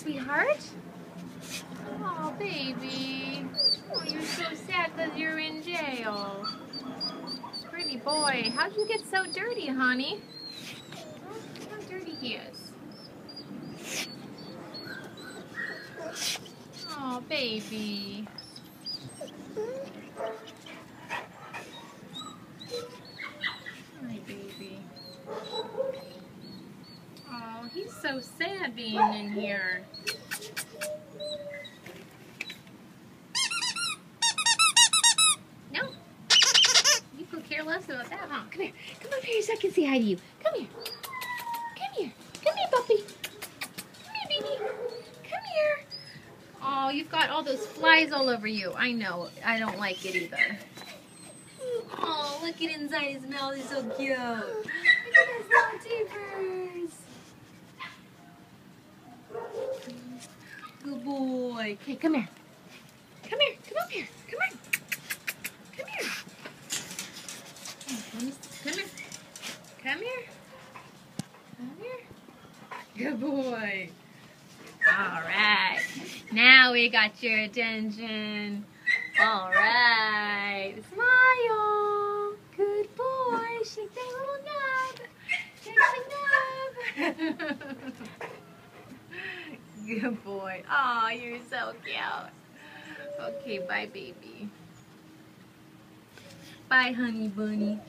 sweetheart? Oh, baby. Oh, you're so sad because you're in jail. Pretty boy. How'd you get so dirty, honey? Oh, look how dirty he is. Oh, baby. Hi, baby. Oh, he's so sad being in here. No? You could care less about that, huh? Come here. Come up here so I can say hi to you. Come here. Come here. Come here, puppy. Come here, baby. Come here. Oh, you've got all those flies all over you. I know. I don't like it either. Oh, look at inside his mouth. He's so cute. Look at his. Good boy. Okay, come here. Come here. Come up here. Come on. Come here. Come here. Come here. Come here. Good boy. All right. Now we got your attention. All right. Smile. Good boy. Shake that little nub. Shake the nub. Good boy. Oh, you're so cute. Okay, bye, baby. Bye, honey bunny.